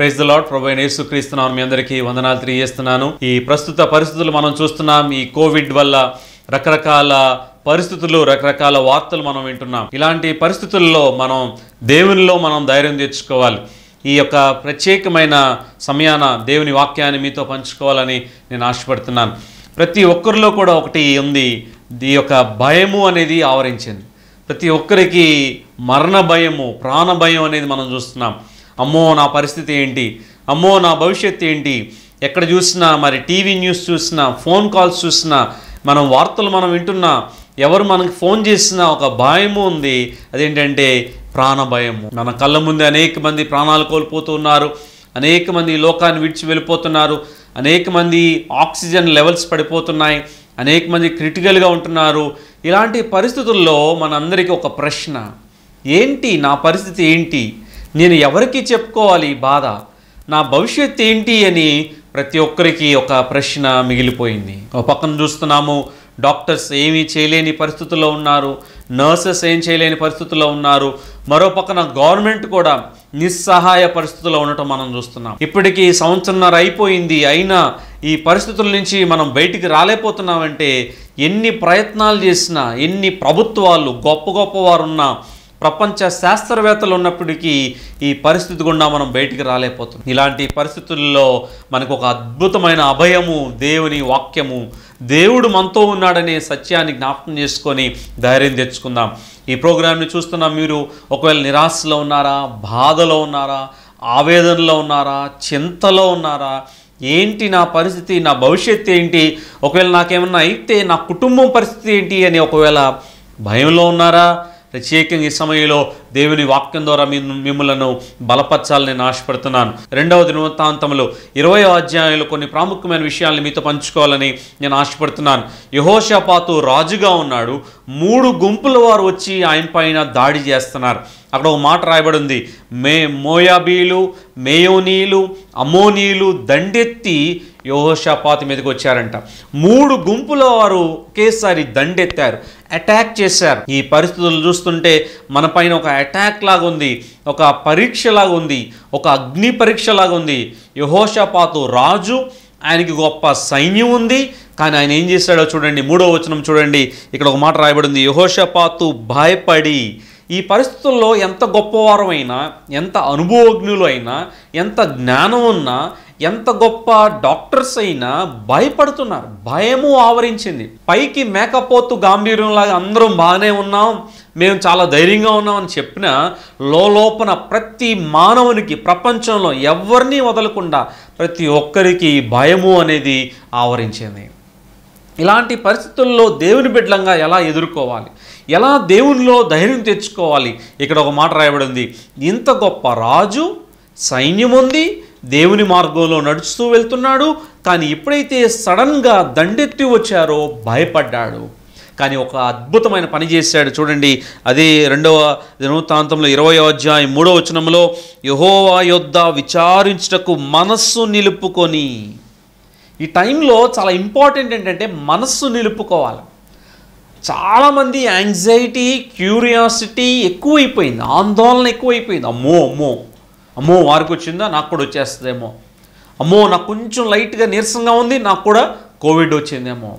Praise the lord ప్రభు అయిన యేసుక్రీస్తున్నాను మీ అందరికీ వందనాలు తెలియజేస్తున్నాను. ఈ ప్రస్తుత పరిస్థితులు మనం చూస్తున్నాం. ఈ కోవిడ్ వల్ల రకరకాల పరిస్థితులు రకరకాల వార్తలు మనం వింటున్నాం. ఇలాంటి పరిస్థితుల్లో మనం దేవునిలో మనం ధైర్యం తెచ్చుకోవాలి. ఈ యొక్క ప్రత్యేకమైన సమయాన దేవుని వాక్యాన్ని మీతో పంచుకోవాలని నేను ఆశపడుతున్నాను. ప్రతి ఒక్కరిలో కూడా ఒకటి ఉంది. ఈ యొక్క భయము అనేది ఆవరించింది. ప్రతి ఒక్కరికి మరణ భయము ప్రాణ భయం అనేది మనం చూస్తున్నాం. అమ్మో నా పరిస్థితి ఏంటి? అమ్మో నా భవిష్యత్తు ఏంటి? ఎక్కడ చూసినా మరి టీవీ న్యూస్ చూసినా ఫోన్ కాల్స్ చూసినా మనం వార్తలు మనం వింటున్నా ఎవరు మనకు ఫోన్ చేసినా ఒక భయము ఉంది. అదేంటంటే ప్రాణ భయము. మన కళ్ళ ముందే అనేక మంది ప్రాణాలు కోల్పోతూ ఉన్నారు. అనేక మంది లోకాన్ని విడిచి వెళ్ళిపోతున్నారు. అనేక మంది ఆక్సిజన్ లెవెల్స్ పడిపోతున్నాయి. అనేక మంది క్రిటికల్గా ఉంటున్నారు. ఇలాంటి పరిస్థితుల్లో మనందరికీ ఒక ప్రశ్న. ఏంటి? నా పరిస్థితి ఏంటి? నేను ఎవరికి చెప్పుకోవాలి ఈ బాధ? నా భవిష్యత్ ఏంటి అని ప్రతి ఒక్కరికి ఒక ప్రశ్న మిగిలిపోయింది. ఒక పక్కన చూస్తున్నాము డాక్టర్స్ ఏమీ చేయలేని పరిస్థితుల్లో ఉన్నారు నర్సెస్ ఏం చేయలేని పరిస్థితుల్లో ఉన్నారు మరో పక్కన గవర్నమెంట్ కూడా నిస్సహాయ పరిస్థితుల్లో ఉండటం మనం చూస్తున్నాం. ఇప్పటికీ సంవత్సరంన్నర అయిపోయింది అయినా ఈ పరిస్థితుల నుంచి మనం బయటికి రాలేకపోతున్నామంటే ఎన్ని ప్రయత్నాలు చేసినా ఎన్ని ప్రభుత్వాలు గొప్ప గొప్ప వారున్నా ప్రపంచ శాస్త్రవేత్తలు ఉన్నప్పటికీ ఈ పరిస్థితి గుండా మనం బయటికి రాలేకపోతున్నాం. ఇలాంటి పరిస్థితుల్లో మనకు ఒక అద్భుతమైన అభయము దేవుని వాక్యము దేవుడు మనతో ఉన్నాడనే సత్యాన్ని జ్ఞాపకం చేసుకొని ధైర్యం తెచ్చుకుందాం. ఈ ప్రోగ్రామ్ని చూస్తున్న మీరు. ఒకవేళ నిరాశలో ఉన్నారా బాధలో ఉన్నారా ఆవేదనలో ఉన్నారా చింతలో ఉన్నారా ఏంటి నా పరిస్థితి నా భవిష్యత్తు ఏంటి ఒకవేళ నాకేమన్నా అయితే నా కుటుంబం పరిస్థితి ఏంటి అని ఒకవేళ భయంలో ఉన్నారా ప్రత్యేకంగా ఈ సమయంలో దేవుని వాక్యం ద్వారా మీ మిమ్మలను బలపరచాలని నేను ఆశపడుతున్నాను. రెండవ దినవృత్తాంతంలో ఇరవై అధ్యాయంలో కొన్ని ప్రాముఖ్యమైన విషయాల్ని మీతో పంచుకోవాలని నేను ఆశపడుతున్నాను. యహోషపాతు రాజుగా ఉన్నాడు. మూడు గుంపుల వారు వచ్చి ఆయన పైన దాడి చేస్తున్నారు. అక్కడ ఒక మాట రాయబడి ఉంది మే మోయాబీలు మేయోనీలు అమోనీలు దండెత్తి యోహోషాపాతి మీదకి వచ్చారంట. మూడు గుంపుల వారు ఒకేసారి దండెత్తారు అటాక్ చేశారు. ఈ పరిస్థితులు చూస్తుంటే మన పైన ఒక అటాక్ లాగా ఉంది ఒక పరీక్ష లాగా ఉంది ఒక అగ్ని పరీక్ష లాగా ఉంది యహోషపాతు రాజు ఆయనకి గొప్ప సైన్యం ఉంది. కానీ ఆయన ఏం చేశాడో చూడండి మూడో వచనం చూడండి. ఇక్కడ ఒక మాట రాయబడింది యహోషపాతు భయపడి ఈ పరిస్థితుల్లో ఎంత గొప్పవారమైనా ఎంత అనుభవజ్ఞులు అయినా ఎంత జ్ఞానం ఉన్నా ఎంత గొప్ప డాక్టర్స్ అయినా భయపడుతున్నారు. భయము ఆవరించింది. పైకి మేకపోతు గాంభీర్యంలాగా అందరం బాగానే ఉన్నాం మేము చాలా ధైర్యంగా ఉన్నామని చెప్పిన లోపన ప్రతి మానవునికి ప్రపంచంలో ఎవరిని వదలకుండా ప్రతి ఒక్కరికి భయము అనేది ఆవరించింది. ఇలాంటి పరిస్థితుల్లో దేవుని బిడ్డలంగా ఎలా ఎదుర్కోవాలి? ఎలా దేవునిలో ధైర్యం తెచ్చుకోవాలి? ఇక్కడ ఒక మాట రాయబడింది. ఇంత గొప్ప రాజు సైన్యం ఉంది దేవుని మార్గంలో నడుస్తూ వెళ్తున్నాడు. కానీ ఎప్పుడైతే సడన్గా దండెత్తి వచ్చారో భయపడ్డాడు. కానీ ఒక అద్భుతమైన పని చేశాడు. చూడండి అదే రెండవ దినవృత్తాంతంలో ఇరవై అధ్యాయం మూడవ వచనంలో యహోవా యొద్ద విచారించుటకు మనస్సు నిలుపుకొని. ఈ టైంలో చాలా ఇంపార్టెంట్ ఏంటంటే మనస్సు నిలుపుకోవాలి. చాలామంది యాంగ్జైటీ క్యూరియాసిటీ ఎక్కువైపోయింది. ఆందోళన ఎక్కువైపోయింది. అమ్మో అమ్మో. అమ్మో వారికి వచ్చిందా? నాకు కూడా వచ్చేస్తుందేమో. అమ్మో నాకు కొంచెం లైట్గా నీరసంగా ఉంది. నాకు కూడా కోవిడ్ వచ్చిందేమో.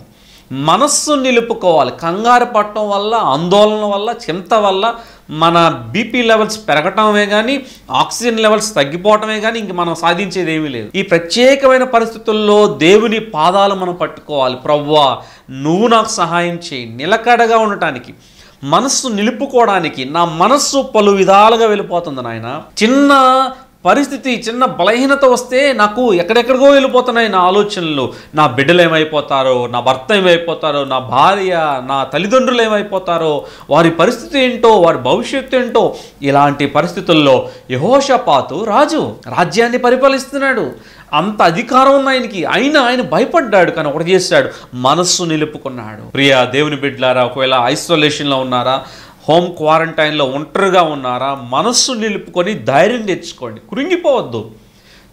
మనస్సు నిలుపుకోవాలి. కంగారు పట్టడం వల్ల ఆందోళన వల్ల చింత వల్ల మన బీపీ లెవెల్స్ పెరగటమే కానీ ఆక్సిజన్ లెవెల్స్ తగ్గిపోవటమే కానీ ఇంక మనం సాధించేది ఏమీ లేదు. ఈ ప్రత్యేకమైన పరిస్థితుల్లో దేవుని పాదాలు మనం పట్టుకోవాలి. ప్రవ్వా నువ్వు నాకు సహాయం చేయి. నిలకడగా ఉండటానికి మనస్సు నిలుపుకోవడానికి నా మనస్సు పలు విధాలుగా వెళ్ళిపోతుంది నాయన. చిన్న పరిస్థితి చిన్న బలహీనత వస్తే నాకు ఎక్కడెక్కడికో వెళ్ళిపోతున్నాయి నా ఆలోచనలు. నా బిడ్డలు ఏమైపోతారో నా భర్త ఏమైపోతారో నా భార్య నా తల్లిదండ్రులు ఏమైపోతారో వారి పరిస్థితి ఏంటో వారి భవిష్యత్తు ఏంటో ఇలాంటి పరిస్థితుల్లో యహోషపాతు రాజు రాజ్యాన్ని పరిపాలిస్తున్నాడు. అంత అధికారం ఉన్న ఆయనకి అయినా ఆయన భయపడ్డాడు కానీ ఒకటి చేశాడు మనస్సు నిలుపుకున్నాడు. ప్రియ దేవుని బిడ్డలారా ఒకవేళ ఐసోలేషన్లో ఉన్నారా హోమ్ క్వారంటైన్లో ఒంటరిగా ఉన్నారా? మనస్సు నిలుపుకొని ధైర్యం తెచ్చుకోండి. కృంగిపోవద్దు.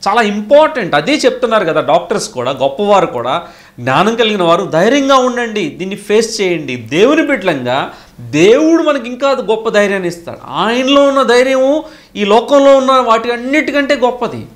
చాలా ఇంపార్టెంట్. అదే చెప్తున్నారు కదా డాక్టర్స్ కూడా గొప్పవారు కూడా. జ్ఞానం కలిగిన వారు ధైర్యంగా ఉండండి. దీన్ని ఫేస్ చేయండి. దేవుని బిడ్డలంగా దేవుడు మనకి ఇంకా గొప్ప ధైర్యాన్ని ఇస్తాడు. ఆయనలో ఉన్న ధైర్యము ఈ లోకంలో ఉన్న వాటి అన్నిటికంటే గొప్పది.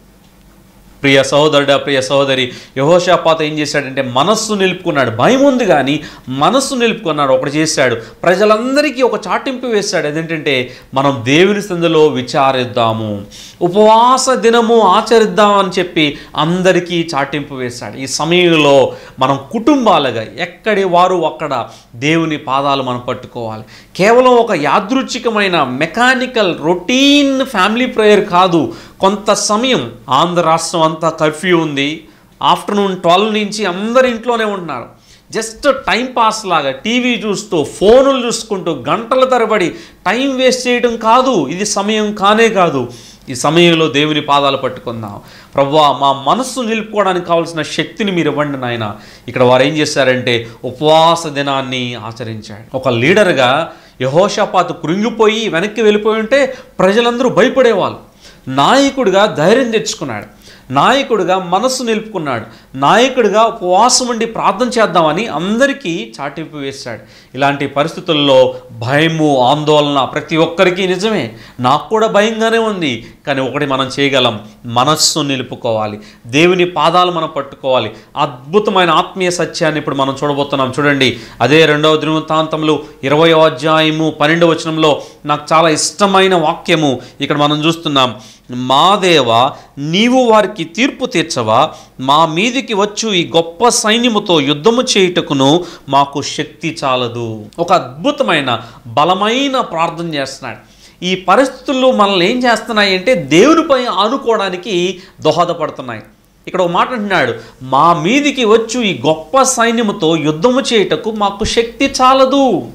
ప్రియ సహోదరుడా ప్రియ సహోదరి యహోషాపాత ఏం చేశాడంటే మనస్సు నిలుపుకున్నాడు. భయం ఉంది కానీ మనస్సు నిలుపుకున్నాడు. ఒకటి చేశాడు. ప్రజలందరికీ ఒక చాటింపు వేశాడు. అదేంటంటే మనం దేవుని సందులో విచారిద్దాము. ఉపవాస దినము ఆచరిద్దామని చెప్పి అందరికీ చాటింపు వేశాడు. ఈ సమయంలో మనం కుటుంబాలుగా ఎక్కడి వారు అక్కడ దేవుని పాదాలు మనం పట్టుకోవాలి. కేవలం ఒక యాదృచ్ఛికమైన మెకానికల్ రొటీన్ ఫ్యామిలీ ప్రేయర్ కాదు. కొంత సమయం ఆంధ్ర రాష్ట్రం అంతా కర్ఫ్యూ ఉంది. ఆఫ్టర్నూన్ ట్వెల్వ్ నుంచి అందరు ఇంట్లోనే ఉంటున్నారు. జస్ట్ టైం పాస్ లాగా టీవీ చూస్తూ ఫోనులు చూసుకుంటూ గంటల తరబడి టైం వేస్ట్ చేయడం కాదు. ఇది సమయం కానే కాదు. ఈ సమయంలో దేవుని పాదాలు పట్టుకుందాం. ప్రభువా మా మనస్సు నిలుపుకోవడానికి కావాల్సిన శక్తిని మీరు ఇవ్వండి నాయన. ఇక్కడ వారు ఏం చేశారంటే ఉపవాస దినాన్ని ఆచరించాడు ఒక లీడర్గా యహోషపాత కృంగిపోయి వెనక్కి వెళ్ళిపోయి ఉంటే ప్రజలందరూ భయపడేవాళ్ళు. నాయకుడిగా ధైర్యం తెచ్చుకున్నాడు. నాయకుడిగా మనస్సు నిలుపుకున్నాడు. నాయకుడిగా ఉపవాసం ఉండి ప్రార్థన చేద్దామని అందరికీ చాటింపు వేశాడు. ఇలాంటి పరిస్థితుల్లో భయము ఆందోళన ప్రతి ఒక్కరికి నిజమే. నాకు కూడా భయంగానే ఉంది. కానీ ఒకటి మనం చేయగలం. మనస్సు నిలుపుకోవాలి. దేవుని పాదాలు మనం పట్టుకోవాలి. అద్భుతమైన ఆత్మీయ సత్యాన్ని ఇప్పుడు మనం చూడబోతున్నాం. చూడండి. అదే రెండవ దినవృత్తాంతంలో ఇరవయో అధ్యాయము పన్నెండవ వచనంలో నాకు చాలా ఇష్టమైన వాక్యము ఇక్కడ మనం చూస్తున్నాం. మా దేవ నీవు వారికి తీర్పు తీర్చవా? మా మీదికి వచ్చు ఈ గొప్ప సైన్యముతో యుద్ధము చేయుటకును మాకు శక్తి చాలదు. ఒక అద్భుతమైన బలమైన ప్రార్థన చేస్తున్నాడు. ఈ పరిస్థితుల్లో మనల్ని ఏం చేస్తున్నాయి అంటే దేవునిపై ఆనుకోవడానికి దోహదపడుతున్నాయి. ఇక్కడ ఒక మాట అంటున్నాడు మా మీదికి వచ్చు ఈ గొప్ప సైన్యముతో యుద్ధము చేయుటకు మాకు శక్తి చాలదు.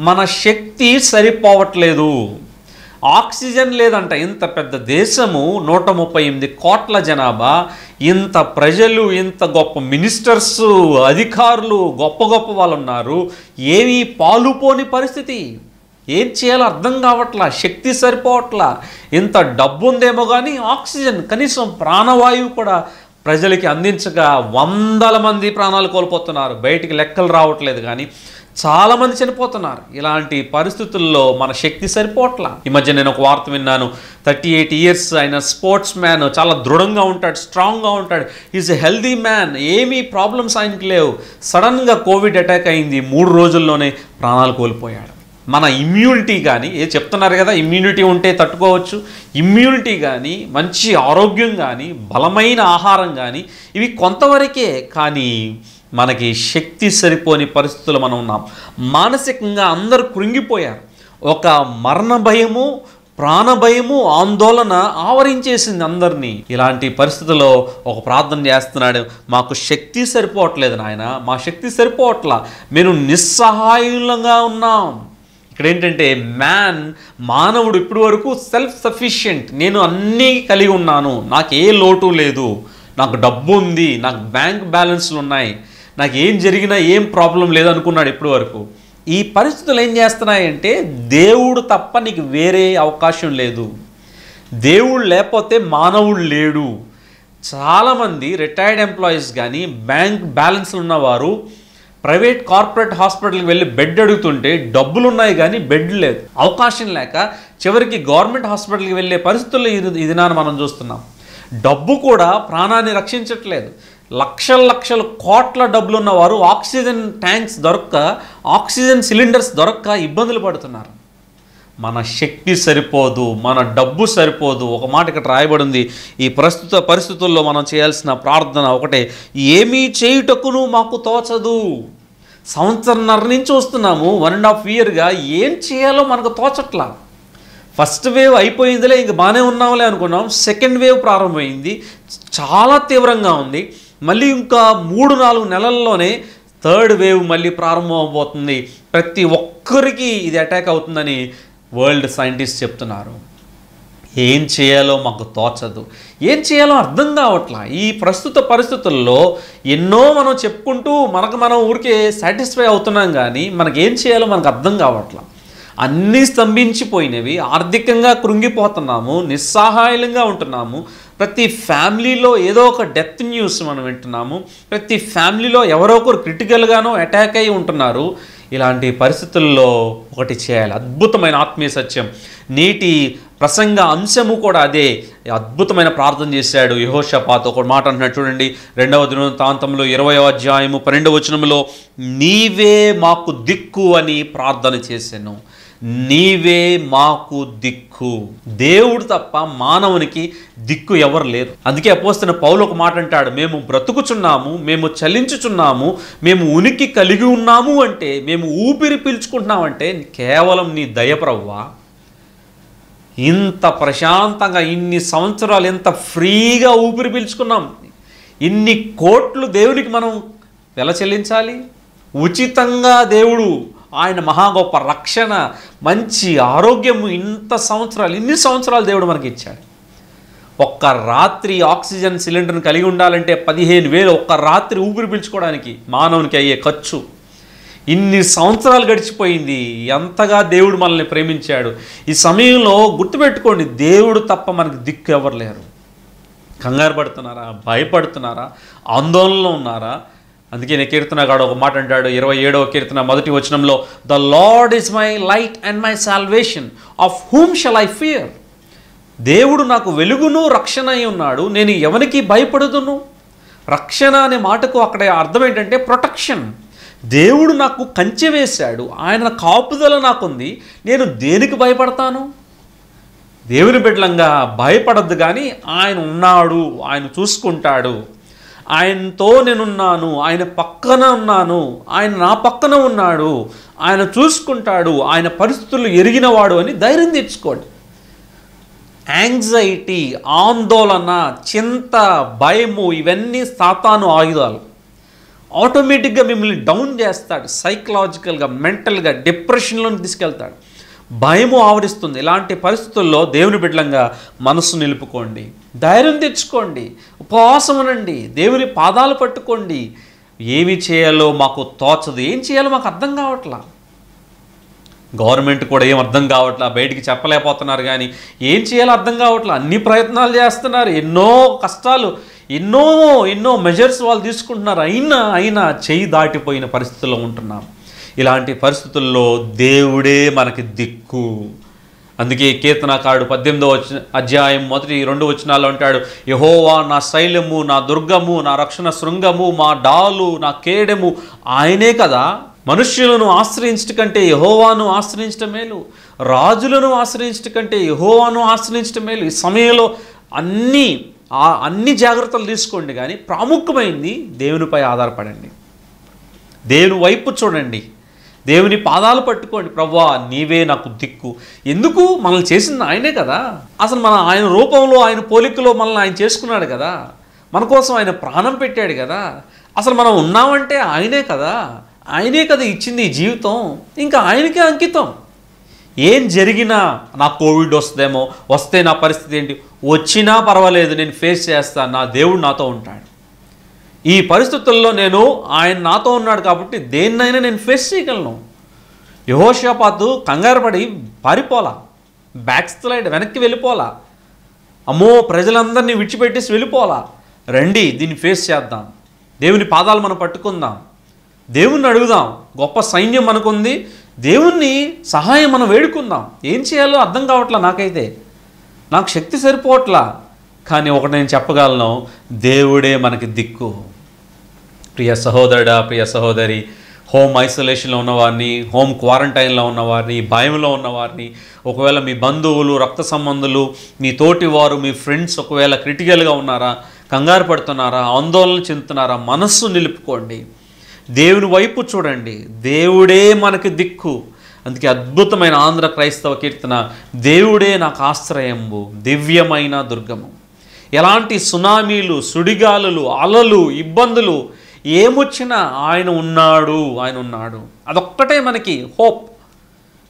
మన శక్తి సరిపోవట్లేదు. ఆక్సిజన్ లేదంట ఇంత పెద్ద దేశము నూట ముప్పై ఎనిమిది కోట్ల జనాభా ఇంత ప్రజలు ఇంత గొప్ప మినిస్టర్స్ అధికారులు గొప్ప గొప్ప వాళ్ళు ఉన్నారు ఏమీ పాలుపోని పరిస్థితి. ఏం చేయాలో అర్థం కావట్లా శక్తి సరిపోవట్లా. ఇంత డబ్బు ఉందేమో కానీ ఆక్సిజన్ కనీసం ప్రాణవాయువు కూడా ప్రజలకి అందించగా వందల మంది ప్రాణాలు కోల్పోతున్నారు. బయటికి లెక్కలు రావట్లేదు కానీ చాలామంది చనిపోతున్నారు. ఇలాంటి పరిస్థితుల్లో మన శక్తి సరిపోవట్లా? ఈ మధ్య నేను ఒక వార్త విన్నాను. థర్టీ ఎయిట్ ఇయర్స్ ఆయన స్పోర్ట్స్ మ్యాన్ చాలా దృఢంగా ఉంటాడు స్ట్రాంగ్గా ఉంటాడు. ఈజ్ ఎ హెల్దీ మ్యాన్ ఏమీ ప్రాబ్లమ్స్ ఆయనకి లేవు. సడన్గా కోవిడ్ అటాక్ అయింది. మూడు రోజుల్లోనే ప్రాణాలు కోల్పోయాడు. మన ఇమ్యూనిటీ కానీ ఏ చెప్తున్నారు కదా ఇమ్యూనిటీ ఉంటే తట్టుకోవచ్చు. ఇమ్యూనిటీ కానీ మంచి ఆరోగ్యం కానీ బలమైన ఆహారం కానీ ఇవి కొంతవరకే కానీ మనకి శక్తి సరిపోని పరిస్థితులు మనం ఉన్నాం. మానసికంగా అందరూ కృంగిపోయారు. ఒక మరణ భయము ప్రాణ భయము ఆందోళన ఆవరించేసింది అందరినీ. ఇలాంటి పరిస్థితుల్లో ఒక ప్రార్థన చేస్తున్నాడు మాకు శక్తి సరిపోవట్లేదు నాయన మా శక్తి సరిపోవట్లా. మేము నిస్సహాయులంగా ఉన్నాం. ఇక్కడ ఏంటంటే మ్యాన్ మానవుడు ఇప్పటి వరకు సెల్ఫ్ సఫిషియెంట్ నేను అన్నీ కలిగి ఉన్నాను. నాకు ఏ లోటు లేదు. నాకు డబ్బు ఉంది. నాకు బ్యాంక్ బ్యాలెన్స్లు ఉన్నాయి. నాకు ఏం జరిగినా ఏం ప్రాబ్లం లేదు అనుకున్నాడు ఇప్పటి వరకు. ఈ పరిస్థితులు ఏం చేస్తున్నాయంటే దేవుడు తప్ప నీకు వేరే అవకాశం లేదు. దేవుడు లేకపోతే మానవుడు లేడు. చాలామంది రిటైర్డ్ ఎంప్లాయీస్ కానీ బ్యాంక్ బ్యాలెన్స్లు ఉన్నవారు ప్రైవేట్ కార్పొరేట్ హాస్పిటల్కి వెళ్ళి బెడ్ అడుగుతుంటే డబ్బులు ఉన్నాయి కానీ బెడ్ లేదు. అవకాశం లేక చివరికి గవర్నమెంట్ హాస్పిటల్కి వెళ్ళే పరిస్థితుల్లో ఇది ఇది మనం చూస్తున్నాం. డబ్బు కూడా ప్రాణాన్ని రక్షించట్లేదు. లక్షల లక్షల కోట్ల డబ్బులు ఉన్నవారు ఆక్సిజన్ ట్యాంక్స్ దొరక్క ఆక్సిజన్ సిలిండర్స్ దొరక్క ఇబ్బందులు పడుతున్నారు. మన శక్తి సరిపోదు మన డబ్బు సరిపోదు ఒక మాట ఇక్కడ రాయబడింది. ఈ ప్రస్తుత పరిస్థితుల్లో మనం చేయాల్సిన ప్రార్థన ఒకటే ఏమీ చేయుటకును మాకు తోచదు. సంవత్సరంన్నర నుంచి వస్తున్నాము వన్ అండ్ హాఫ్ ఇయర్గా ఏం చేయాలో మనకు తోచట్లా. ఫస్ట్ వేవ్ అయిపోయిందిలే ఇంక బాగానే ఉన్నాంలే అనుకున్నాం. సెకండ్ వేవ్ ప్రారంభమైంది చాలా తీవ్రంగా ఉంది. మళ్ళీ ఇంకా మూడు నాలుగు నెలల్లోనే థర్డ్ వేవ్ మళ్ళీ ప్రారంభం అవబోతుంది ప్రతి ఒక్కరికి ఇది అటాక్ అవుతుందని వరల్డ్ సైంటిస్ట్ చెప్తున్నారు. ఏం చేయాలో మాకు తోచదు. ఏం చేయాలో అర్థం కావట్లా. ఈ ప్రస్తుత పరిస్థితుల్లో ఎన్నో మనం చెప్పుకుంటూ మనకు మనం ఊరికే సాటిస్ఫై అవుతున్నాం కానీ మనకేం ఏం చేయాలో మనకు అర్థం కావట్లా. అన్నీ స్తంభించిపోయినవి ఆర్థికంగా కృంగిపోతున్నాము నిస్సహాయంగా ఉంటున్నాము. ప్రతి ఫ్యామిలీలో ఏదో ఒక డెత్ న్యూస్ మనం వింటున్నాము. ప్రతి ఫ్యామిలీలో ఎవరో ఒకరు క్రిటికల్గానో అటాక్ అయి ఉంటున్నారు. ఇలాంటి పరిస్థితుల్లో ఒకటి చేయాలి. అద్భుతమైన ఆత్మీయ సత్యం. నేటి ప్రసంగ అంశము కూడా అదే. అద్భుతమైన ప్రార్థన చేశాడు యహోషపాత్. ఒక మాట అంటున్నాడు చూడండి. రెండవ దినవృత్తాంతంలో ఇరవయో అధ్యాయము పన్నెండవ వచనంలో నీవే మాకు దిక్కు అని ప్రార్థన చేశాను. నీవే మాకు దిక్కు. దేవుడు తప్ప మానవునికి దిక్కు ఎవరు లేరు. అందుకే అపోస్తున్న పౌలు ఒక మాట అంటాడు మేము బ్రతుకుచున్నాము మేము చలించుచున్నాము మేము ఉనికి కలిగి ఉన్నాము అంటే మేము ఊపిరి పీల్చుకుంటున్నామంటే కేవలం నీ దయ ప్రవ్వా? ఇంత ప్రశాంతంగా ఇన్ని సంవత్సరాలు ఇంత ఫ్రీగా ఊపిరి పీల్చుకున్నాం? ఇన్ని కోట్లు దేవునికి మనం ఎలా చెల్లించాలి? ఉచితంగా దేవుడు ఆయన మహా గొప్ప రక్షణ మంచి ఆరోగ్యము ఇంత సంవత్సరాలు ఇన్ని సంవత్సరాలు దేవుడు మనకి ఇచ్చాడు ఒక్క రాత్రి ఆక్సిజన్ సిలిండర్ని కలిగి ఉండాలంటే పదిహేను వేలు ఒక్క రాత్రి ఊపిరి పీల్చుకోవడానికి మానవునికి అయ్యే ఖర్చు. ఇన్ని సంవత్సరాలు గడిచిపోయింది ఎంతగా దేవుడు మనల్ని ప్రేమించాడు. ఈ సమయంలో గుర్తుపెట్టుకోండి దేవుడు తప్ప మనకి దిక్కు ఎవరు లేరు. కంగారు పడుతున్నారా? భయపడుతున్నారా? ఆందోళనలో ఉన్నారా? అందుకే నేను కీర్తనగాడు ఒక మాట అంటాడు ఇరవై ఏడవ కీర్తన మొదటి వచనంలో the Lord is my light and my salvation of whom shall I fear దేవుడు నాకు వెలుగును రక్షణ అయి ఉన్నాడు. నేను ఎవరికి భయపడుదును? రక్షణ అనే మాటకు అక్కడ అర్థం ఏంటంటే ప్రొటెక్షన్. దేవుడు నాకు కంచె వేశాడు ఆయన కాపుదల నాకుంది. నేను దేనికి భయపడతాను? దేవుని బిడ్డలంగా భయపడద్దు కానీ ఆయన ఉన్నాడు ఆయన చూసుకుంటాడు. ఆయనతో నేనున్నాను ఆయన పక్కన ఉన్నాను ఆయన నా పక్కన ఉన్నాడు ఆయన చూసుకుంటాడు ఆయన పరిస్థితులు ఎరిగినవాడు అని ధైర్యం తెచ్చుకోండి. యాంగ్జైటీ ఆందోళన చింత భయము ఇవన్నీ సాతాను ఆయుధాలు. ఆటోమేటిక్గా మిమ్మల్ని డౌన్ చేస్తాడు సైకలాజికల్గా మెంటల్గా డిప్రెషన్లోకి తీసుకెళ్తాడు. భయము ఆవరిస్తుంది. ఇలాంటి పరిస్థితుల్లో దేవుని బిడ్డలంగా మనసు నిలుపుకోండి. ధైర్యం తెచ్చుకోండి. ఉపవాసం ఉనండి దేవుని పాదాలు పట్టుకోండి. ఏమి చేయాలో మాకు తోచదు. ఏం చేయాలో మాకు అర్థం కావట్లా. గవర్నమెంట్ కూడా ఏం అర్థం కావట్లా? బయటికి చెప్పలేకపోతున్నారు కానీ ఏం చేయాలో అర్థం కావట్లా? అన్ని ప్రయత్నాలు చేస్తున్నారు. ఎన్నో కష్టాలు ఎన్నో ఎన్నో మెజర్స్ వాళ్ళు తీసుకుంటున్నారు. అయినా అయినా చేయి దాటిపోయిన పరిస్థితుల్లో ఉంటున్నాం. ఇలాంటి పరిస్థితుల్లో దేవుడే మనకి దిక్కు. అందుకే కీర్తనకారుడు పద్దెనిమిదో వచ్చిన అధ్యాయం మొదటి రెండు వచనాల్లో అంటాడు యహోవా నా శైలము నా దుర్గము నా రక్షణ శృంగము మా డాలు నా కేడెము ఆయనే కదా. మనుష్యులను ఆశ్రయించట కంటే యహోవాను ఆశ్రయించటం మేలు. రాజులను ఆశ్రయించట కంటే యహోవాను ఆశ్రయించటం మేలు. ఈ సమయంలో అన్ని అన్ని జాగ్రత్తలు తీసుకోండి కానీ ప్రాముఖ్యమైంది దేవునిపై ఆధారపడండి. దేవుని వైపు చూడండి. దేవుని పాదాలు పట్టుకోండి. ప్రవ్వా నీవే నాకు దిక్కు. ఎందుకు? మనల్ని చేసింది ఆయనే కదా. అసలు మన ఆయన రూపంలో ఆయన పోలికలో మనల్ని ఆయన చేసుకున్నాడు కదా. మన కోసం ఆయన ప్రాణం పెట్టాడు కదా. అసలు మనం ఉన్నామంటే ఆయనే కదా. ఆయనే కదా ఇచ్చింది ఈ జీవితం. ఇంకా ఆయనకే అంకితం. ఏం జరిగినా నా కోవిడ్ వస్తుందేమో వస్తే నా పరిస్థితి ఏంటి? వచ్చినా పర్వాలేదు నేను ఫేస్ చేస్తాను నా దేవుడు నాతో ఉంటాడు. ఈ పరిస్థితుల్లో నేను ఆయన నాతో ఉన్నాడు కాబట్టి దేన్నైనా నేను ఫేస్ చేయగలను. యహోషాపాతు కంగారు పడి పారిపోలా. బ్యాక్ స్లైడ్ వెనక్కి వెళ్ళిపోలా. అమ్మో ప్రజలందరినీ విడిచిపెట్టేసి వెళ్ళిపోలా. రండి దీన్ని ఫేస్ చేద్దాం. దేవుని పాదాలు మనం పట్టుకుందాం. దేవుణ్ణి అడుగుదాం. గొప్ప సైన్యం మనకుంది. దేవుణ్ణి సహాయం మనం వేడుకుందాం. ఏం చేయాలో అర్థం కావట్లా నాకైతే? నాకు శక్తి సరిపోవట్లా. కానీ ఒకటి నేను చెప్పగలను దేవుడే మనకి దిక్కు. ప్రియ సహోదరుడా ప్రియ సహోదరి హోమ్ ఐసోలేషన్లో ఉన్నవారిని హోమ్ క్వారంటైన్లో ఉన్నవారిని భయంలో ఉన్నవారిని ఒకవేళ మీ బంధువులు రక్త సంబంధులు మీ తోటి వారు మీ ఫ్రెండ్స్ ఒకవేళ క్రిటికల్గా ఉన్నారా కంగారు పడుతున్నారా ఆందోళన చెందుతున్నారా మనస్సు నిలుపుకోండి. దేవుని వైపు చూడండి. దేవుడే మనకి దిక్కు. అందుకే అద్భుతమైన ఆంధ్ర క్రైస్తవ కీర్తన దేవుడే నాకు ఆశ్రయంబు దివ్యమైన దుర్గము. ఎలాంటి సునామీలు సుడిగాలులు అలలు ఇబ్బందులు ఏమొచ్చినా ఆయన ఉన్నాడు ఆయన ఉన్నాడు. అదొక్కటే మనకి హోప్.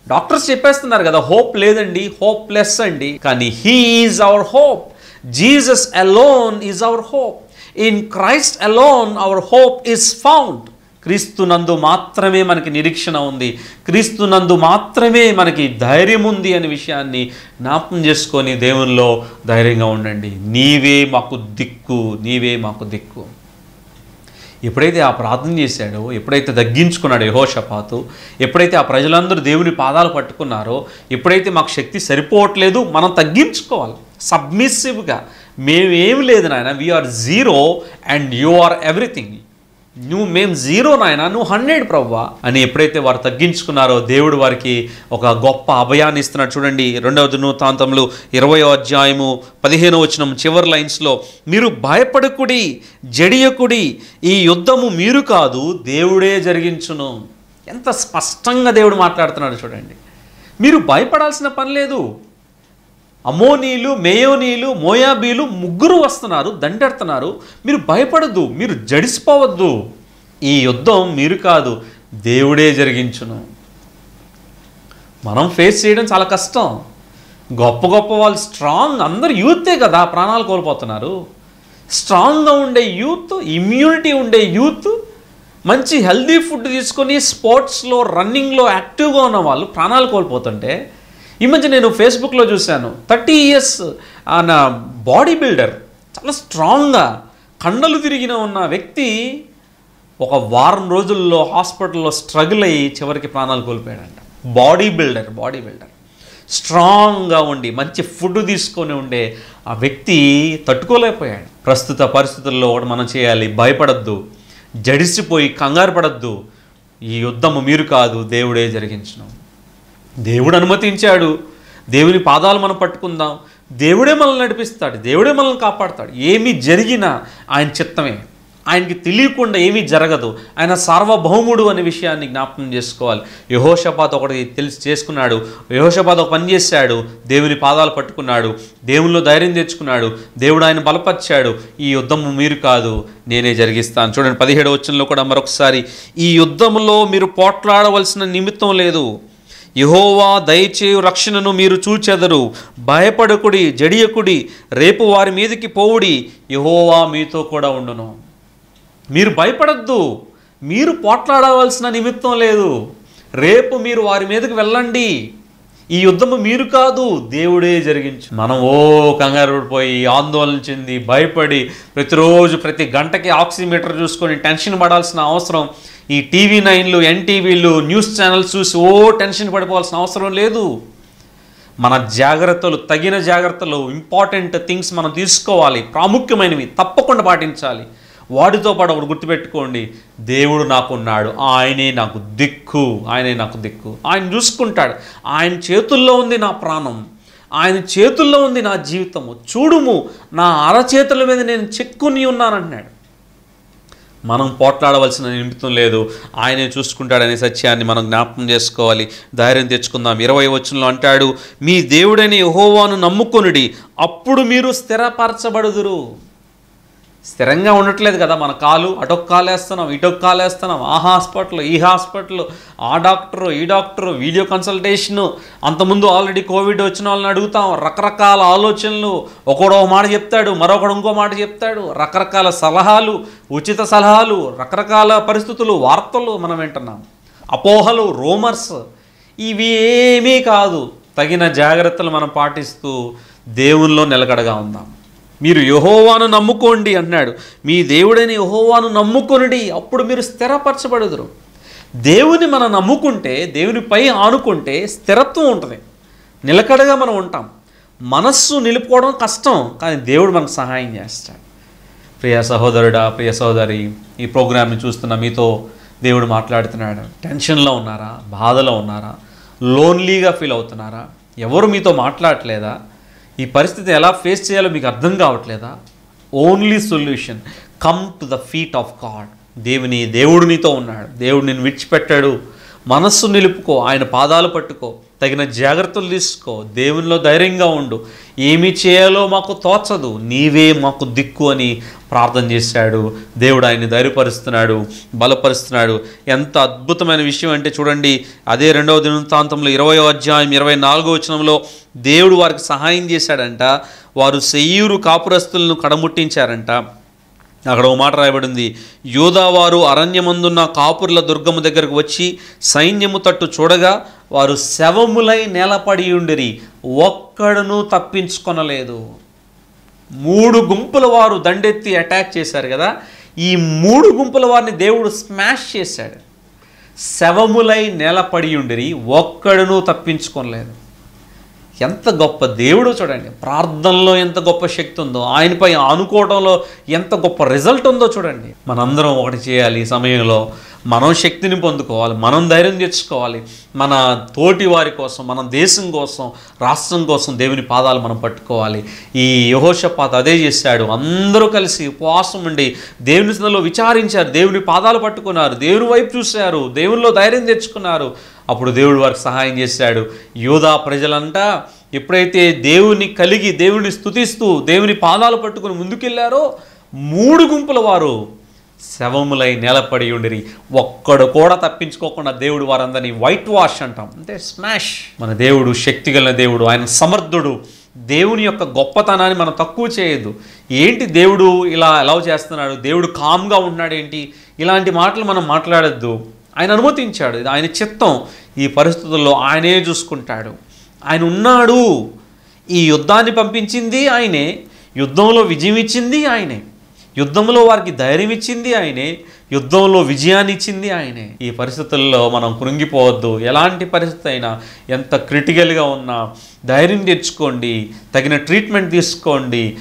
డాక్టర్స్ చెప్పేస్తున్నారు కదా హోప్ లేదండి హోప్ లెస్ అండి. కానీ he is our hope. Jesus alone is our hope. In Christ alone our hope is found. క్రీస్తునందు మాత్రమే మనకి నిరీక్షణ ఉంది. క్రీస్తునందు మాత్రమే మనకి ధైర్యం ఉంది అనే విషయాన్ని జ్ఞాపం చేసుకొని దేవునిలో ధైర్యంగా ఉండండి. నీవే మాకు దిక్కు నీవే మాకు దిక్కు. ఎప్పుడైతే ఆ ప్రార్థన చేశాడో ఎప్పుడైతే తగ్గించుకున్నాడు యహోషపాతు ఎప్పుడైతే ఆ ప్రజలందరూ దేవుని పాదాలు పట్టుకున్నారో ఎప్పుడైతే మాకు శక్తి సరిపోవట్లేదు మనం తగ్గించుకోవాలి. సబ్మిసివ్గా మేమేం లేదు నాయన. We are zero and you are everything నువ్వు మేము జీరో నాయన నువ్వు హండ్రెడ్ ప్రవ్వా? అని ఎప్పుడైతే వారు తగ్గించుకున్నారో దేవుడు వారికి ఒక గొప్ప అభయాన్ని ఇస్తున్నాడు. చూడండి రెండవ దినవృత్తాంతంలో ఇరవయో అధ్యాయము పదిహేనో వచనం చివరి లైన్స్లో మీరు భయపడకుడి జడియకుడి ఈ యుద్ధము మీరు కాదు దేవుడే జరిగించును. ఎంత స్పష్టంగా దేవుడు మాట్లాడుతున్నాడు చూడండి. మీరు భయపడాల్సిన పని లేదు. అమోనీలు మేయోనీలు మోయాబీలు ముగ్గురు వస్తున్నారు దండెడుతున్నారు. మీరు భయపడద్దు మీరు జడిసిపోవద్దు. ఈ యుద్ధం మీరు కాదు దేవుడే జరిగించును. మనం ఫేస్ చేయడం చాలా కష్టం. గొప్ప గొప్ప వాళ్ళు స్ట్రాంగ్ అందరు యూతే కదా ప్రాణాలు కోల్పోతున్నారు. స్ట్రాంగ్గా ఉండే యూత్ ఇమ్యూనిటీ ఉండే యూత్ మంచి హెల్దీ ఫుడ్ తీసుకొని స్పోర్ట్స్లో రన్నింగ్లో యాక్టివ్గా ఉన్న వాళ్ళు ప్రాణాలు కోల్పోతుంటే ఈ మధ్య నేను ఫేస్బుక్లో చూశాను. థర్టీ ఇయర్స్ ఆయన బాడీ బిల్డర్ చాలా స్ట్రాంగ్గా కండలు తిరిగిన ఉన్న వ్యక్తి ఒక వారం రోజుల్లో హాస్పిటల్లో స్ట్రగుల్ అయ్యి చివరికి ప్రాణాలు కోల్పోయాడంట. Body builder body builder. స్ట్రాంగ్గా ఉండి మంచి ఫుడ్ తీసుకొని ఉండే ఆ వ్యక్తి తట్టుకోలేకపోయాడు. ప్రస్తుత పరిస్థితుల్లో ఒకటి మనం చేయాలి భయపడద్దు జడిసిపోయి కంగారు పడద్దు. ఈ యుద్ధము మీరు కాదు దేవుడే జరిగించను. దేవుడు అనుమతించాడు. దేవుని పాదాలు మనం పట్టుకుందాం. దేవుడే మనల్ని నడిపిస్తాడు. దేవుడే మనల్ని కాపాడుతాడు. ఏమి జరిగినా ఆయన చిత్తమే. ఆయనకి తెలియకుండా ఏమీ జరగదు. ఆయన సార్వభౌముడు అనే విషయాన్ని జ్ఞాపకం చేసుకోవాలి. యహోషపాత్ ఒకటి తెలిసి చేసుకున్నాడు. యహోషపాత్ ఒక పని చేశాడు. దేవుని పాదాలు పట్టుకున్నాడు. దేవునిలో ధైర్యం తెచ్చుకున్నాడు. దేవుడు ఆయన బలపరిచాడు. ఈ యుద్ధము మీరు కాదు నేనే జరిగిస్తాను. చూడండి పదిహేడు వచ్చంలో కూడా మరొకసారి ఈ యుద్ధంలో మీరు పోట్లాడవలసిన నిమిత్తం లేదు. యహోవా దయచేయు రక్షణను మీరు చూచెదరు. భయపడకుడి జడియకుడి రేపు వారి మీదకి పోవుడి యహోవా మీతో కూడా ఉండును. మీరు భయపడద్దు. మీరు పోట్లాడవలసిన నిమిత్తం లేదు. రేపు మీరు వారి మీదకి వెళ్ళండి. ఈ యుద్ధము మీరు కాదు దేవుడే జరిగించు. మనం ఓ కంగారు పడిపోయి ఆందోళన చెంది భయపడి ప్రతిరోజు ప్రతి గంటకి ఆక్సిమీటర్ చూసుకొని టెన్షన్ పడాల్సిన అవసరం ఈ టీవీ నైన్లు ఎన్టీవీలు న్యూస్ ఛానల్స్ చూసి ఓ టెన్షన్ పడిపోవాల్సిన అవసరం లేదు. మన జాగ్రత్తలు తగిన జాగ్రత్తలు ఇంపార్టెంట్ థింగ్స్ మనం తీసుకోవాలి. ప్రాముఖ్యమైనవి తప్పకుండా పాటించాలి. వాటితో పాటు ఒకటి గుర్తుపెట్టుకోండి. దేవుడు నాకున్నాడు. ఆయనే నాకు దిక్కు. ఆయనే నాకు దిక్కు. ఆయన చూసుకుంటాడు. ఆయన చేతుల్లో ఉంది నా ప్రాణం. ఆయన చేతుల్లో ఉంది నా జీవితము. చూడుము. నా అరచేతుల మీద నేను చెక్కుని ఉన్నానంటున్నాడు మనం పోట్లాడవలసిన నిమిత్తం లేదు. ఆయనే చూసుకుంటాడనే సత్యాన్ని మనం జ్ఞాపకం చేసుకోవాలి. ధైర్యం తెచ్చుకుందాం. ఇరవై వచనంలో అంటాడు మీ దేవుడని యహోవాను నమ్ముకొనుడి అప్పుడు మీరు స్థిరపరచబడుదురు. స్థిరంగా ఉండట్లేదు కదా మన కాలు. అటొక్క కాలు వేస్తున్నాం ఇటొక కాలు వేస్తున్నాం ఆ హాస్పిటల్ ఈ హాస్పిటల్ ఆ డాక్టరు ఈ డాక్టరు వీడియో కన్సల్టేషను. అంతకుముందు ఆల్రెడీ కోవిడ్ వచ్చిన వాళ్ళని అడుగుతాం రకరకాల ఆలోచనలు. ఒకడో ఒక మాట చెప్తాడు మరొకడు ఇంకో మాట చెప్తాడు. రకరకాల సలహాలు ఉచిత సలహాలు రకరకాల పరిస్థితులు వార్తలు మనం వింటున్నాం. అపోహలు రోమర్స్ ఇవి ఏమీ కాదు. తగిన జాగ్రత్తలు మనం పాటిస్తూ దేవుల్లో నిలకడగా ఉందాం. మీరు యహోవాను నమ్ముకోండి అన్నాడు. మీ దేవుడైన యహోవాను నమ్ముకొనిడి అప్పుడు మీరు స్థిరపరచబడుదురు. దేవుని మనం నమ్ముకుంటే దేవునిపై ఆనుకుంటే స్థిరత్వం ఉంటుంది. నిలకడగా మనం ఉంటాం. మనస్సు నిలుపుకోవడం కష్టం కానీ దేవుడు మనకు సహాయం చేస్తాడు. ప్రియ సహోదరుడా ప్రియ సహోదరి ఈ ప్రోగ్రామ్ని చూస్తున్న మీతో దేవుడు మాట్లాడుతున్నాడు. టెన్షన్లో ఉన్నారా? బాధలో ఉన్నారా? లోన్లీగా ఫీల్ అవుతున్నారా? ఎవరు మీతో మాట్లాడట్లేదా ఈ పరిస్థితి ఎలా ఫేస్ చేయాలో మీకు అర్థం కావట్లేదా? Only solution come to the feet of God దేవుని దేవుడు నీతో ఉన్నాడు. దేవుడు నేను విడిచిపెట్టాడు. మనస్సు నిలుపుకో ఆయన పాదాలు పట్టుకో తగిన జాగ్రత్తలు తీసుకో. దేవునిలో ధైర్యంగా ఉండు. ఏమి చేయాలో మాకు తోచదు. నీవే మాకు దిక్కు అని ప్రార్థన చేశాడు. దేవుడు ఆయన్ని ధైర్యపరుస్తున్నాడు బలపరుస్తున్నాడు. ఎంత అద్భుతమైన విషయం అంటే చూడండి అదే రెండవ దినవృత్తాంతంలో ఇరవయో అధ్యాయం ఇరవై నాలుగో వచనంలో దేవుడు వారికి సహాయం చేశాడంట. వారు సెయ్యూరు కాపురస్తులను కడముట్టించారంట. అక్కడ ఒక మాట రాయబడింది యోధావారు అరణ్యమందున్న కాపుర్ల దుర్గము దగ్గరకు వచ్చి సైన్యము తట్టు చూడగా వారు శవములై నేలపడి ఉండిరి ఒక్కడును తప్పించుకొనలేదు. మూడు గుంపుల వారు దండెత్తి అటాక్ చేశారు కదా. ఈ మూడు గుంపుల వారిని దేవుడు స్మాష్ చేశాడు. శవములై నేలపడి ఉండిరి ఒక్కడును తప్పించుకోలేదు. ఎంత గొప్ప దేవుడో చూడండి. ప్రార్థనలో ఎంత గొప్ప శక్తి ఉందో ఆయనపై ఆనుకోవడంలో ఎంత గొప్ప రిజల్ట్ ఉందో చూడండి. మనందరం ఒకటి చేయాలి ఈ సమయంలో. మనం శక్తిని పొందుకోవాలి మనం ధైర్యం తెచ్చుకోవాలి. మన తోటి వారి కోసం మన దేశం కోసం రాష్ట్రం కోసం దేవుని పాదాలు మనం పట్టుకోవాలి. ఈ యహోషపాత అదే చేశాడు. అందరూ కలిసి ఉపవాసం ఉండి దేవుని విచారించారు. దేవుని పాదాలు పట్టుకున్నారు. దేవుని వైపు చూశారు. దేవునిలో ధైర్యం తెచ్చుకున్నారు. అప్పుడు దేవుడు వారికి సహాయం చేశాడు. యోధా ప్రజలంతా ఎప్పుడైతే దేవుని కలిగి దేవుని స్థుతిస్తూ దేవుని పాదాలు పట్టుకుని ముందుకెళ్ళారో మూడు గుంపుల వారు శవములై నేలపడి ఉండిరి. ఒక్కడు కూడా తప్పించుకోకుండా దేవుడు వారందరినీ వైట్ వాష్ అంటాం. అంటే స్మాష్ మన దేవుడు శక్తిగల దేవుడు ఆయన సమర్థుడు. దేవుని యొక్క గొప్పతనాన్ని మనం తక్కువ చేయొద్దు. ఏంటి దేవుడు ఇలా ఎలా చేస్తున్నాడు? దేవుడు కామ్గా ఉన్నాడు ఏంటి ఇలాంటి మాటలు మనం మాట్లాడద్దు. ఆయన అనుమతించాడు. ఇది ఆయన చిత్తం. ఈ పరిస్థితుల్లో ఆయనే చూసుకుంటాడు. ఆయన ఉన్నాడు. ఈ యుద్ధాన్ని పంపించింది ఆయనే. యుద్ధంలో విజయం ఇచ్చింది ఆయనే. యుద్ధంలో వారికి ధైర్యం ఇచ్చింది ఆయనే. యుద్ధంలో విజయాన్ని ఇచ్చింది ఆయనే. ఈ పరిస్థితుల్లో మనం కృంగిపోవద్దు. ఎలాంటి పరిస్థితి అయినా ఎంత క్రిటికల్గా ఉన్నా ధైర్యం తెచ్చుకోండి. తగిన ట్రీట్మెంట్ తీసుకోండి.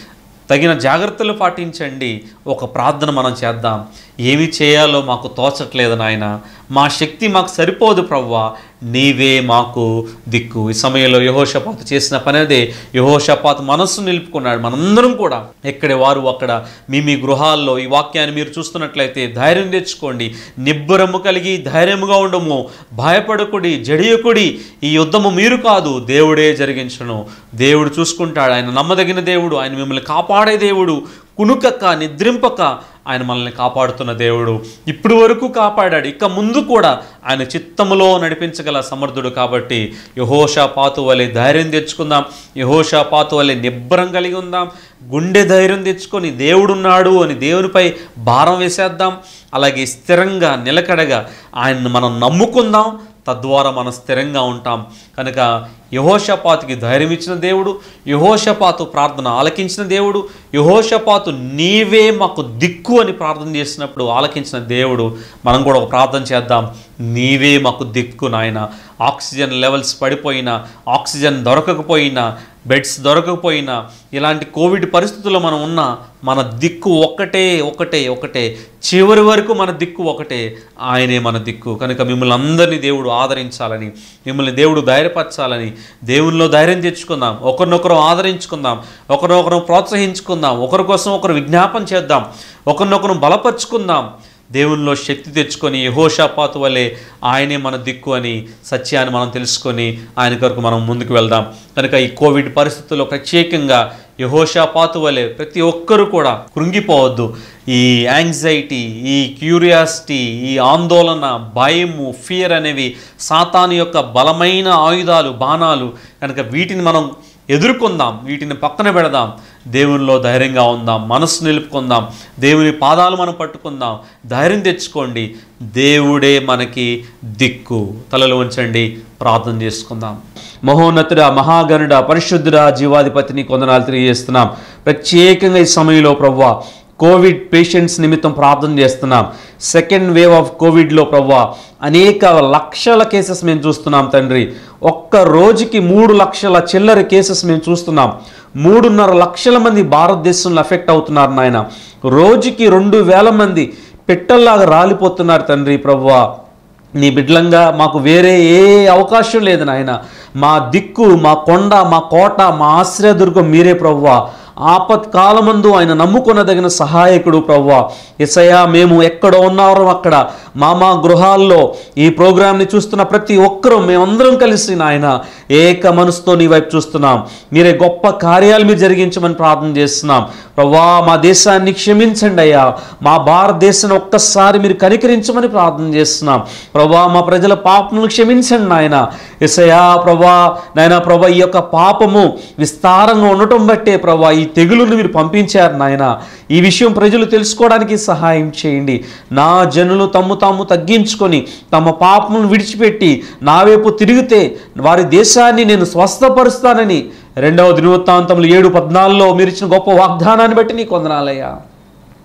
తగిన జాగ్రత్తలు పాటించండి. ఒక ప్రార్థన మనం చేద్దాం. ఏమి చేయాలో మాకు తోచట్లేదు నాయన. మా శక్తి మాకు సరిపోదు ప్రవ్వా. నీవే మాకు దిక్కు. ఈ సమయంలో యహోషపాతు చేసిన పని అదే. యహోషపాతు మనస్సు నిలుపుకున్నాడు మనందరం కూడా. ఎక్కడి వారు అక్కడ. మీ మీ గృహాల్లో ఈ వాక్యాన్ని మీరు చూస్తున్నట్లయితే ధైర్యం తెచ్చుకోండి. నిబ్బరము కలిగి ధైర్యముగా ఉండము. భయపడకుడి జడియకుడి. ఈ యుద్ధము మీరు కాదు దేవుడే జరిగించను. దేవుడు చూసుకుంటాడు. ఆయన నమ్మదగిన దేవుడు. ఆయన మిమ్మల్ని కాపాడే దేవుడు. కునుకక నిద్రింపక ఆయన మనల్ని కాపాడుతున్న దేవుడు. ఇప్పుడు వరకు కాపాడాడు. ఇక ముందు కూడా ఆయన చిత్తములో నడిపించగల సమర్థుడు కాబట్టి యహోషా పాతు వలె ధైర్యం తెచ్చుకుందాం. యహోషా పాతు వలె నిబ్బరం కలిగి ఉందాం. గుండె ధైర్యం తెచ్చుకొని దేవుడున్నాడు అని దేవునిపై భారం వేసేద్దాం. అలాగే స్థిరంగా నిలకడగా ఆయన్ని మనం నమ్ముకుందాం. తద్వారా మనం స్థిరంగా ఉంటాం. కనుక యహోషపాతుకి ధైర్యం ఇచ్చిన దేవుడు యహోషపాతు ప్రార్థన ఆలకించిన దేవుడు యహోషపాతు నీవే మాకు దిక్కు అని ప్రార్థన చేసినప్పుడు ఆలకించిన దేవుడు. మనం కూడా ఒక ప్రార్థన చేద్దాం. నీవే మాకు దిక్కు నాయన. ఆక్సిజన్ లెవెల్స్ పడిపోయినా ఆక్సిజన్ దొరకకపోయినా బెడ్స్ దొరకకపోయినా ఇలాంటి కోవిడ్ పరిస్థితుల్లో మనం ఉన్నా మన దిక్కు ఒక్కటే ఒకటే ఒకటే చివరి వరకు మన దిక్కు ఒకటే ఆయనే మన దిక్కు. కనుక మిమ్మల్ని అందరినీ దేవుడు ఆదరించాలని మిమ్మల్ని దేవుడు ధైర్యపరచాలని దేవుల్లో ధైర్యం తెచ్చుకుందాం. ఒకరినొకరు ఆదరించుకుందాం. ఒకరినొకరు ప్రోత్సహించుకుందాం. ఒకరి కోసం ఒకరు విజ్ఞాపన చేద్దాం. ఒకరినొకరు బలపరుచుకుందాం. దేవునిలో శక్తి తెచ్చుకొని యహోషాపాతు వలె ఆయనే మన దిక్కు అని సత్యాన్ని మనం తెలుసుకొని ఆయన కొరకు మనం ముందుకు వెళ్దాం. కనుక ఈ కోవిడ్ పరిస్థితుల్లో ప్రత్యేకంగా యహోషాపాతు వలె ప్రతి ఒక్కరూ కూడా కృంగిపోవద్దు. ఈ యాంగ్జైటీ ఈ క్యూరియాసిటీ ఈ ఆందోళన భయము ఫియర్ అనేవి సాతాను యొక్క బలమైన ఆయుధాలు బాణాలు. కనుక వీటిని మనం ఎదుర్కొందాం వీటిని పక్కన పెడదాం. దేవునిలో ధైర్యంగా ఉందాం మనసు నిలుపుకుందాం దేవుని పాదాలు మనం పట్టుకుందాం. ధైర్యం తెచ్చుకోండి. దేవుడే మనకి దిక్కు. తలలు ఉంచండి ప్రార్థన చేసుకుందాం. మహోన్నతుడ మహాగణుడ పరిశుద్ధుడ జీవాధిపతిని కొందనాలు తెలియజేస్తున్నాం. ప్రత్యేకంగా ఈ సమయంలో ప్రవ్వా కోవిడ్ పేషెంట్స్ నిమిత్తం ప్రార్థన చేస్తున్నాం. సెకండ్ వేవ్ ఆఫ్ కోవిడ్లో ప్రవ్వా అనేక లక్షల కేసెస్ మేము చూస్తున్నాం తండ్రి. ఒక్క రోజుకి మూడు లక్షల చిల్లర కేసెస్ మేము చూస్తున్నాం. మూడున్నర లక్షల మంది భారతదేశంలో ఎఫెక్ట్ అవుతున్నారు నాయన. రోజుకి రెండు వేల మంది పెట్టల్లాగా రాలిపోతున్నారు తండ్రి ప్రవ్వా. నీ బిడ్లంగా మాకు వేరే ఏ అవకాశం లేదు నాయన. మా దిక్కు మా కొండ మా కోట మా ఆశ్రయదుర్గం మీరే ప్రవ్వా. ఆపత్కాలమందు ఆయన నమ్ముకొనదగిన సహాయకుడు ప్రవ్వా. ఎసయా మేము ఎక్కడ ఉన్నారో అక్కడ మా మా గృహాల్లో ఈ ప్రోగ్రామ్ని చూస్తున్న ప్రతి ఒక్కరూ మేమందరం కలిసి నాయన ఏక మనసుతో నీ వైపు చూస్తున్నాం. మీరే గొప్ప కార్యాలు మీరు జరిగించమని ప్రార్థన చేస్తున్నాం. ప్రవ్వా మా దేశాన్ని క్షమించండి అయ్యా. మా భారతదేశాన్ని ఒక్కసారి మీరు కనికరించమని ప్రార్థన చేస్తున్నాం. ప్రభా మా ప్రజల పాపమును క్షమించండి నాయన. ఎసయా ప్రభా నాయన ప్రభా ఈ యొక్క పాపము విస్తారంగా ఉండటం బట్టే ప్రభా ఈ తెగులును మీరు పంపించారు నాయన. ఈ విషయం ప్రజలు తెలుసుకోవడానికి సహాయం చేయండి. నా జనులు తమ్ము తాము తగ్గించుకొని తమ పాపమును విడిచిపెట్టి నా వైపు తిరిగితే వారి దేశాన్ని నేను స్వస్థపరుస్తానని రెండవ దినవృత్తాంతములు ఏడు పద్నాలుగులో మీరు ఇచ్చిన గొప్ప వాగ్దానాన్ని బట్టి నీ కొందనాలయ్యా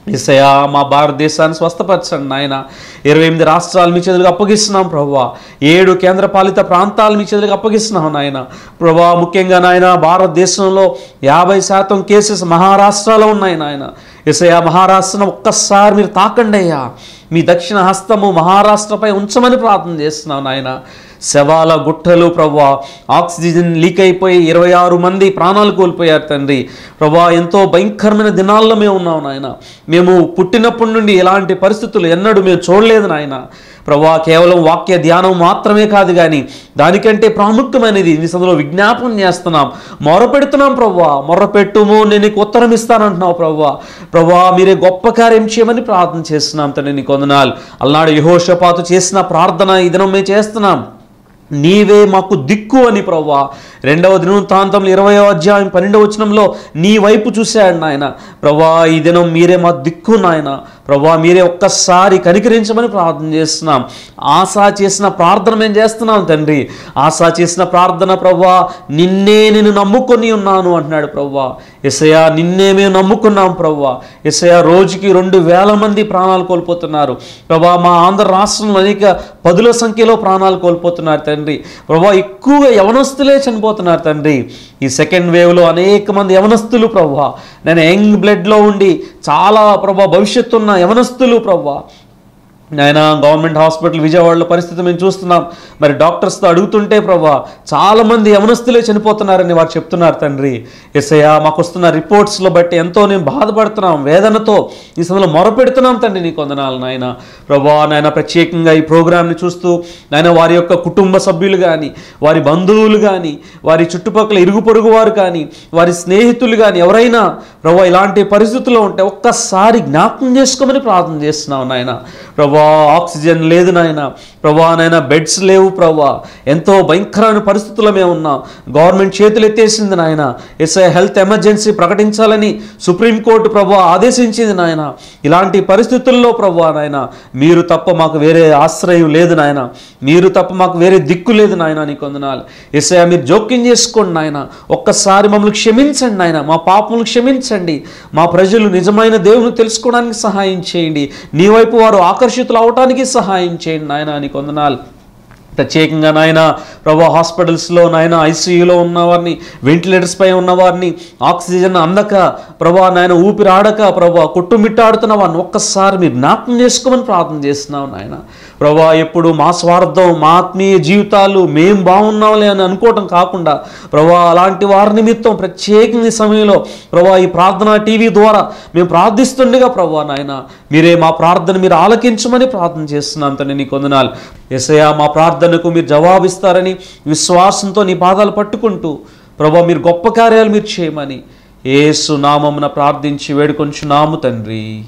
ఇసయా మా భారతదేశాన్ని స్వస్థపరచండి నాయన. ఇరవై ఎనిమిది రాష్ట్రాలు మీ చేతులకు అప్పగిస్తున్నాం ప్రభా ఏడు కేంద్ర పాలిత ప్రాంతాలు మీ చేతులకు అప్పగిస్తున్నాం నాయన. ప్రభా ముఖ్యంగా నాయన భారతదేశంలో యాభై శాతం కేసెస్ మహారాష్ట్రలో ఉన్నాయి నాయన. ఇసయా మహారాష్ట్రను ఒక్కసారి మీరు తాకండి అయ్యా. మీ దక్షిణ హస్తము మహారాష్ట్రపై ఉంచమని ప్రార్థన చేస్తున్నాం నాయన. శవాల గుట్టలు ప్రభా ఆక్సిజన్ లీక్ అయిపోయి ఇరవై ఆరు మంది ప్రాణాలు కోల్పోయారు తండ్రి. ప్రభా ఎంతో భయంకరమైన దినాల్లో మేము ఉన్నాం నాయన. మేము పుట్టినప్పటి నుండి ఎలాంటి పరిస్థితులు ఎన్నడూ మేము చూడలేదు నాయన. ప్రభా కేవలం వాక్య ధ్యానం మాత్రమే కాదు కానీ దానికంటే ప్రాముఖ్యమైనది మీ సందులో విజ్ఞాపనం చేస్తున్నాం. మొరపెడుతున్నాం ప్రభా మొరపెట్టుము నేను నీకు ఉత్తరం ఇస్తానంటున్నావు ప్రవ్వా. ప్రభా మీరే గొప్ప కార్యం చేయమని ప్రార్థన చేస్తున్నాం తండ్రి నీకు వందనాలు. అల్నాడు యహోషపాతు చేసిన ప్రార్థన ఈ దినం మేము చేస్తున్నాం. నీవే మాకు దిక్కు అని ప్రవ్వా. రెండవ దినవృత్తాంతంలో ఇరవయో అధ్యాయం పన్నెండవ వచనంలో నీ వైపు చూశాడు నాయన. ప్రభా ఈ దినం మీరే మా దిక్కు నాయన. ప్రభా మీరే ఒక్కసారి కనికరించమని ప్రార్థన చేస్తున్నాం. ఆశా చేసిన ప్రార్థన మేము చేస్తున్నాం తండ్రి. ఆశా చేసిన ప్రార్థన ప్రభా నిన్నే నేను నమ్ముకొని ఉన్నాను అంటున్నాడు ప్రభా. ఎసయా నిన్నే మేము నమ్ముకున్నాం ప్రభా. ఎసయా రోజుకి రెండు వేల మంది ప్రాణాలు కోల్పోతున్నారు. ప్రభా మా ఆంధ్ర రాష్ట్రంలో అనేక పదుల సంఖ్యలో ప్రాణాలు కోల్పోతున్నారు తండ్రి. ప్రభా ఎక్కువగా యవనస్తులే చనిపోతున్నారు తండ్రి. ఈ సెకండ్ వేవ్లో అనేక మంది యవనస్తులు ప్రభా. నేను యంగ్ బ్లడ్లో ఉండి చాలా ప్రభా భవిష్యత్తు ఉన్న యవనస్తులు ప్రభా నాయన గవర్నమెంట్ హాస్పిటల్ విజయవాడలో పరిస్థితి మేము చూస్తున్నాం. మరి డాక్టర్స్తో అడుగుతుంటే ప్రభా చాలామంది యవనస్తులే చనిపోతున్నారని వారు చెప్తున్నారు తండ్రి. ఎస్ఐయా మాకు వస్తున్న రిపోర్ట్స్లో బట్టి ఎంతో నేను బాధపడుతున్నాం వేదనతో ఈ సమయంలో మొరపెడుతున్నాం తండ్రి నీ కొందనాలు నాయన. ప్రభా నాయన ప్రత్యేకంగా ఈ ప్రోగ్రామ్ని చూస్తూ నాయన వారి యొక్క కుటుంబ సభ్యులు కానీ వారి బంధువులు కానీ వారి చుట్టుపక్కల ఇరుగు పొరుగు వారు కానీ వారి స్నేహితులు కానీ ఎవరైనా ప్రభా ఇలాంటి పరిస్థితుల్లో ఉంటే ఒక్కసారి జ్ఞాపకం చేసుకోమని ప్రార్థన చేస్తున్నాం నాయన. ప్రభా ఆక్సిజన్ లేదు నాయన. ప్రభా నాయన బెడ్స్ లేవు ప్రభా. ఎంతో భయంకరమైన పరిస్థితుల్లో మేము ఉన్నాం. గవర్నమెంట్ చేతులు ఎత్తేసింది నాయన. ఎస్ఐ హెల్త్ ఎమర్జెన్సీ ప్రకటించాలని సుప్రీంకోర్టు ప్రభా ఆదేశించింది నాయన. ఇలాంటి పరిస్థితుల్లో ప్రభా నాయన మీరు తప్ప మాకు వేరే ఆశ్రయం లేదు నాయన. మీరు తప్ప మాకు వేరే దిక్కు లేదు నాయన నీ కొందనాలు ఎస్ఐ మీరు జోక్యం చేసుకోండి నాయన. ఒక్కసారి మమ్మల్ని క్షమించండి నాయన. మా పాపములు క్షమించండి. మా ప్రజలు నిజమైన దేవుని తెలుసుకోవడానికి సహాయం చేయండి. నీ వైపు వారు ఆకర్షితులు అవటానికి సహాయం చేయండి నాయన అని కొందనాలు ప్రత్యేకంగా నాయన ప్రభా హాస్పిటల్స్లో నాయన ఐసీయూలో ఉన్నవారిని వెంటిలేటర్స్ పై ఉన్నవారిని ఆక్సిజన్ అందక ప్రభా నాయన ఊపిరాడక ప్రభా కొట్టుమిట్టాడుతున్న వారిని ఒక్కసారి మీరు జ్ఞాపకం చేసుకోమని ప్రార్థన చేస్తున్నాం నాయన. ప్రభా ఎప్పుడు మా స్వార్థం మా ఆత్మీయ జీవితాలు మేం బాగున్నాంలే అని అనుకోవటం కాకుండా ప్రభా అలాంటి వారి నిమిత్తం ప్రత్యేకమైన సమయంలో ప్రభా ఈ ప్రార్థన టీవీ ద్వారా మేము ప్రార్థిస్తుండగా ప్రభా నాయన మీరే మా ప్రార్థన మీరు ఆలకించమని ప్రార్థన చేస్తున్నాం తండ్రి నీ కొందనాలు. ఎసయా మా ప్రార్థనకు మీరు జవాబిస్తారని విశ్వాసంతో నీ పాదాలు పట్టుకుంటూ ప్రభా మీరు గొప్ప కార్యాలు మీరు చేయమని ఏసు నామమున ప్రార్థించి వేడుకొంచున్నాము తండ్రి.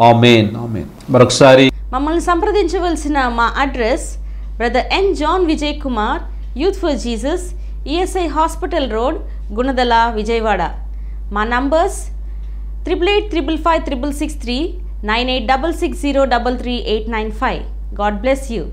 ఆమెన్. ఆమెన్. మరొకసారి మమ్మల్ని సంప్రదించవలసిన మా address brother N John Vijay Kumar youth for Jesus ESI hospital road Gunadala Vijayawada. మా numbers triple eight triple five triple six three nine eight double six zero double three eight nine five. God bless you.